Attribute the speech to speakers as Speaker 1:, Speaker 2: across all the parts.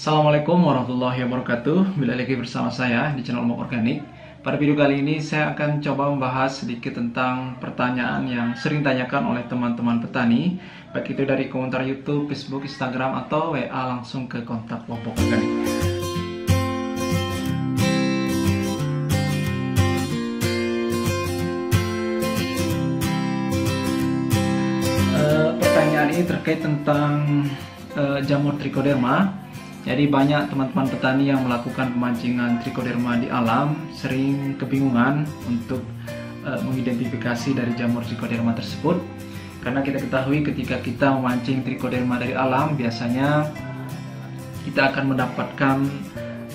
Speaker 1: Assalamualaikum warahmatullahi wabarakatuh. Bila lagi bersama saya di channel Omok Organik. Pada video kali ini saya akan coba membahas sedikit tentang pertanyaan yang sering tanyakan oleh teman-teman petani Baik itu dari komentar YouTube, Facebook, Instagram, atau WA langsung ke kontak Omok Organik. Uh, Pertanyaan ini terkait tentang uh, jamur trichoderma jadi banyak teman-teman petani yang melakukan pemancingan trichoderma di alam sering kebingungan untuk uh, mengidentifikasi dari jamur trichoderma tersebut. Karena kita ketahui ketika kita memancing trichoderma dari alam biasanya kita akan mendapatkan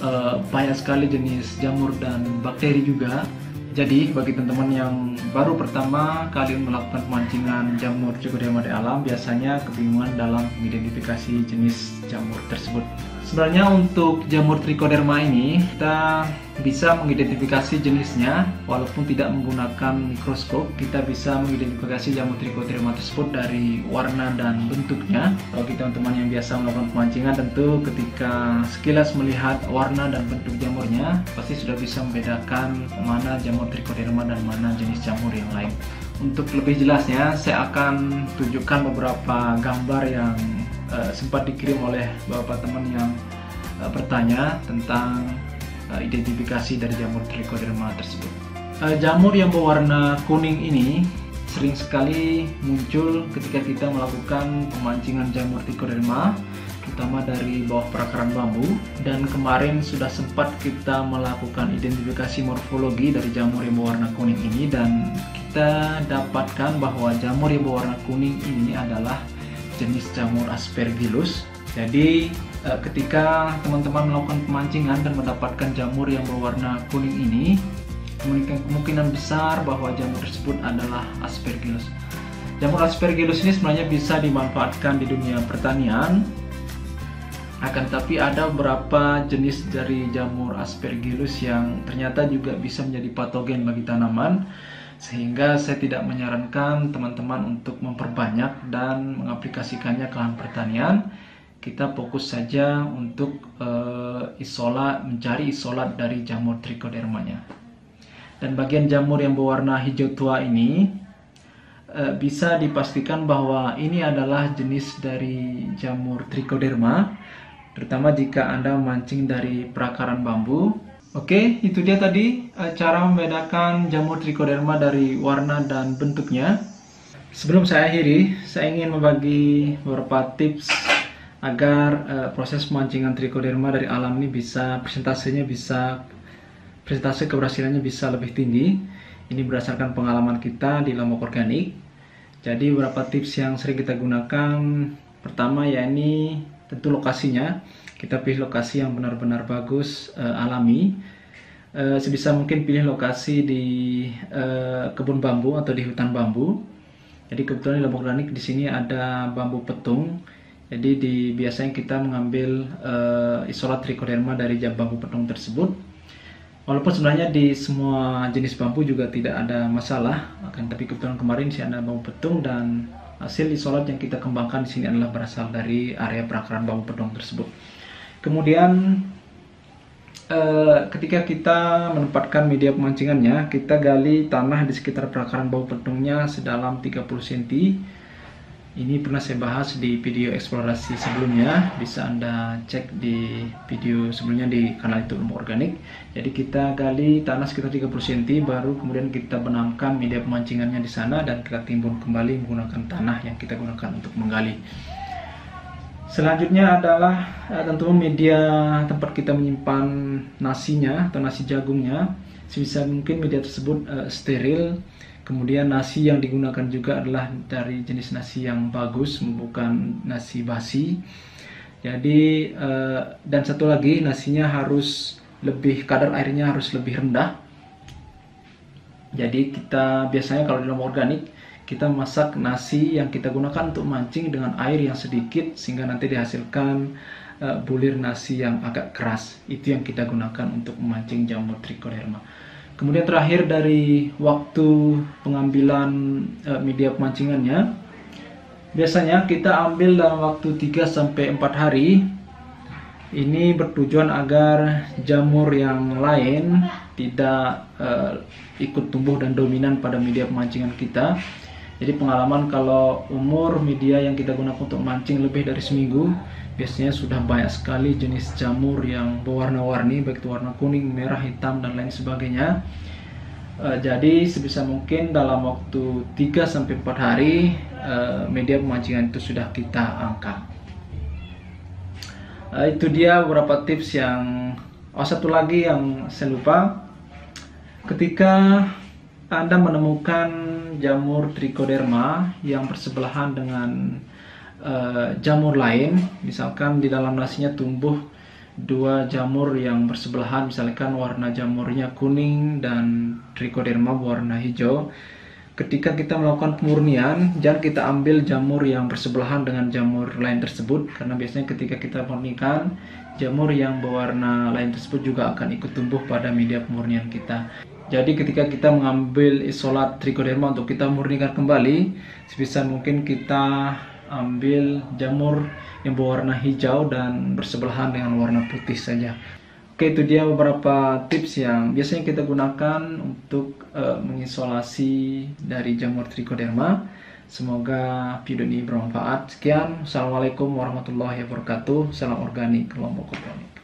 Speaker 1: uh, banyak sekali jenis jamur dan bakteri juga. Jadi bagi teman-teman yang baru pertama kali melakukan pemancingan jamur trichoderma di alam biasanya kebingungan dalam mengidentifikasi jenis jamur tersebut. Sebenarnya untuk jamur trichoderma ini kita bisa mengidentifikasi jenisnya. Walaupun tidak menggunakan mikroskop kita bisa mengidentifikasi jamur trichoderma tersebut dari warna dan bentuknya. Bagi teman-teman yang biasa melakukan pemancingan tentu ketika sekilas melihat warna dan bentuk jamurnya pasti sudah bisa membedakan mana jamur trichoderma dan mana jenis jamur yang lain. Untuk lebih jelasnya saya akan tunjukkan beberapa gambar yang uh, sempat dikirim oleh beberapa teman yang uh, bertanya tentang uh, identifikasi dari jamur trichoderma tersebut. Uh, jamur yang berwarna kuning ini sering sekali muncul ketika kita melakukan pemancingan jamur trichoderma terutama dari bawah perakaran bambu dan kemarin sudah sempat kita melakukan identifikasi morfologi dari jamur yang berwarna kuning ini dan kita dapatkan bahwa jamur yang berwarna kuning ini adalah jenis jamur aspergillus. Jadi eh, ketika teman-teman melakukan pemancingan dan mendapatkan jamur yang berwarna kuning ini, kemungkinan besar bahwa jamur tersebut adalah aspergillus. Jamur aspergillus ini sebenarnya bisa dimanfaatkan di dunia pertanian. Akan tapi ada beberapa jenis dari jamur aspergillus yang ternyata juga bisa menjadi patogen bagi tanaman sehingga saya tidak menyarankan teman-teman untuk memperbanyak dan mengaplikasikannya ke lahan pertanian. Kita fokus saja untuk isolat mencari isolat dari jamur trichodermanya. Dan bagian jamur yang berwarna hijau tua ini uh, bisa dipastikan bahwa ini adalah jenis dari jamur trichoderma terutama jika anda memancing dari perakaran bambu Oke, itu dia tadi uh, cara membedakan jamur trichoderma dari warna dan bentuknya. Sebelum saya akhiri, saya ingin membagi beberapa tips agar uh, proses pemancingan trichoderma dari alam ini bisa persentasenya bisa presentase keberhasilannya bisa lebih tinggi. Ini berdasarkan pengalaman kita di Lombok Organik. Jadi beberapa tips yang sering kita gunakan pertama ya ini tentu lokasinya kita pilih lokasi yang benar-benar bagus uh, alami. Uh, sebisa mungkin pilih lokasi di uh, kebun bambu atau di hutan bambu. Jadi kebetulan di Lombok Granik di sini ada bambu petung. Jadi di biasanya kita mengambil uh, isolat trichoderma dari jam bambu petung tersebut. Walaupun sebenarnya di semua jenis bambu juga tidak ada masalah akan tapi kebetulan kemarin sih ada bambu petung dan hasil isolat yang kita kembangkan di sini adalah berasal dari area perakaran bambu petung tersebut Kemudian Uh, ketika kita menempatkan media pemancingannya, kita gali tanah di sekitar perakaran bau petungnya sedalam 30 cm. Ini pernah saya bahas di video eksplorasi sebelumnya, bisa Anda cek di video sebelumnya di kanal YouTube Ilmu Organik. Jadi kita gali tanah sekitar 30 cm, baru kemudian kita benamkan media pemancingannya di sana dan kita timbun kembali menggunakan tanah yang kita gunakan untuk menggali. Selanjutnya adalah uh, tentu media tempat kita menyimpan nasinya atau nasi jagungnya. Sebisa mungkin media tersebut uh, steril. Kemudian nasi yang digunakan juga adalah dari jenis nasi yang bagus, bukan nasi basi. Jadi uh, dan satu lagi nasinya harus lebih kadar airnya harus lebih rendah. Jadi kita biasanya kalau di dalam organik kita masak nasi yang kita gunakan untuk mancing dengan air yang sedikit sehingga nanti dihasilkan uh, bulir nasi yang agak keras. Itu yang kita gunakan untuk memancing jamur trichoderma. Kemudian terakhir dari waktu pengambilan uh, media pemancingannya, biasanya kita ambil dalam waktu 3 sampai 4 hari. Ini bertujuan agar jamur yang lain tidak uh, ikut tumbuh dan dominan pada media pemancingan kita. Jadi pengalaman kalau umur media yang kita gunakan untuk mancing lebih dari seminggu, biasanya sudah banyak sekali jenis jamur yang berwarna-warni, baik itu warna kuning, merah, hitam, dan lain sebagainya. Uh, jadi sebisa mungkin dalam waktu 3-4 hari uh, media pemancingan itu sudah kita angkat. Uh, itu dia beberapa tips yang oh satu lagi yang saya lupa ketika anda menemukan jamur trichoderma yang bersebelahan dengan uh, jamur lain. Misalkan di dalam nasinya tumbuh dua jamur yang bersebelahan. Misalkan warna jamurnya kuning dan trichoderma warna hijau. Ketika kita melakukan pemurnian jangan kita ambil jamur yang bersebelahan dengan jamur lain tersebut. Karena biasanya ketika kita murnikan jamur yang berwarna lain tersebut juga akan ikut tumbuh pada media pemurnian kita jadi ketika kita mengambil isolat trichoderma untuk kita murnikan kembali sebisa mungkin kita ambil jamur yang berwarna hijau dan bersebelahan dengan warna putih saja Oke itu dia beberapa tips yang biasanya kita gunakan untuk uh, mengisolasi dari jamur trichoderma. Semoga video ini bermanfaat. Sekian, Assalamualaikum warahmatullahi wabarakatuh. Salam organik, kelompok organik.